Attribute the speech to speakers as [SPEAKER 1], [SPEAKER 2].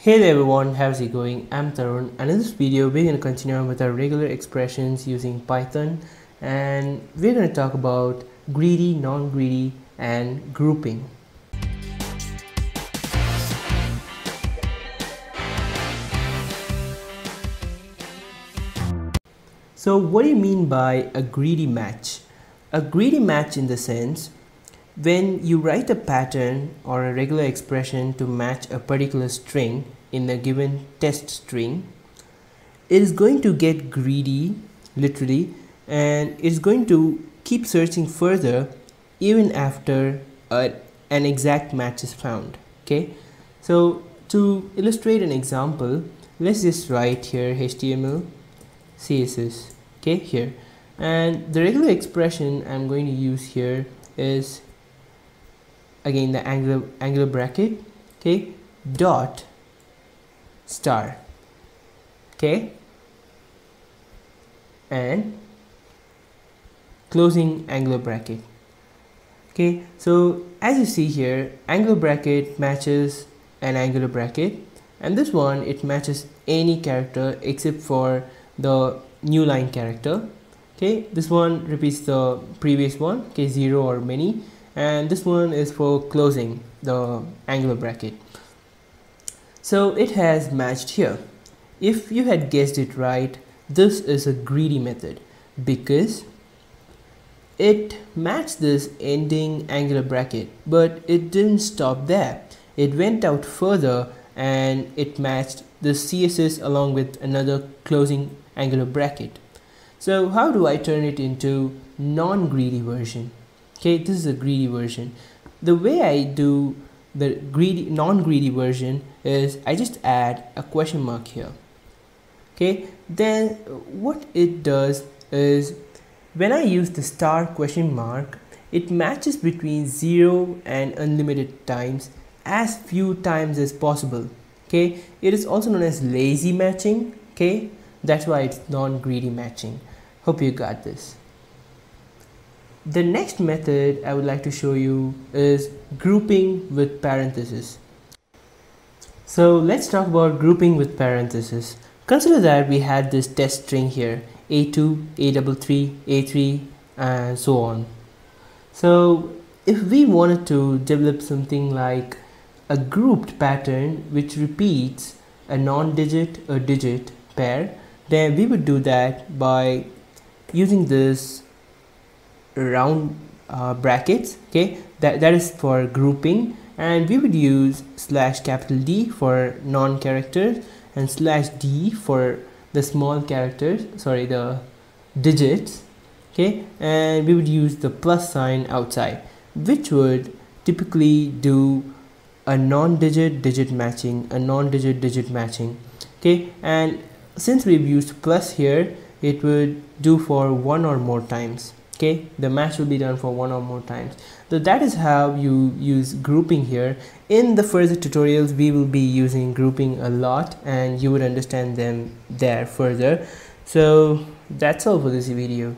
[SPEAKER 1] Hey there everyone, how's it going? I'm Tharun and in this video we're going to continue on with our regular expressions using Python and we're going to talk about greedy, non-greedy and grouping. So what do you mean by a greedy match? A greedy match in the sense when you write a pattern or a regular expression to match a particular string in a given test string, it is going to get greedy, literally, and it's going to keep searching further even after a, an exact match is found. Okay, so to illustrate an example, let's just write here HTML, CSS, okay, here. And the regular expression I'm going to use here is again the angular angular bracket okay? Dot star okay? And closing angular bracket okay? So as you see here angular bracket matches an angular bracket. And this one it matches any character except for the new line character okay? This one repeats the previous one okay? Zero or many and this one is for closing the angular bracket. So it has matched here. If you had guessed it right this is a greedy method because it matched this ending angular bracket but it didn't stop there. It went out further and it matched the css along with another closing angular bracket. So how do i turn it into non-greedy version okay this is a greedy version. The way I do the greedy non-greedy version is I just add a question mark here. Okay then what it does is when I use the star question mark it matches between 0 and unlimited times as few times as possible. Okay it is also known as lazy matching. Okay that's why it's non-greedy matching. Hope you got this the next method I would like to show you is grouping with parentheses. So let's talk about grouping with parentheses. Consider that we had this test string here A2, A33, A3 and so on. So if we wanted to develop something like a grouped pattern which repeats a non-digit or digit pair then we would do that by using this round uh, brackets okay? That, that is for grouping. And we would use slash capital D for non characters and slash D for the small characters sorry the digits okay? And we would use the plus sign outside which would typically do a non-digit digit matching a non-digit digit matching okay? And since we've used plus here it would do for one or more times okay the match will be done for one or more times. So that is how you use grouping here. In the further tutorials we will be using grouping a lot and you would understand them there further. So that's all for this video